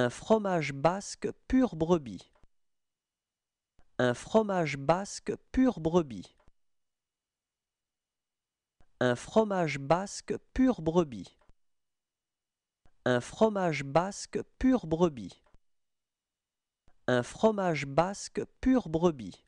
Un fromage basque pur brebis. Un fromage basque pur brebis. Un fromage basque pur brebis. Un fromage basque pur brebis. Un fromage basque pur brebis.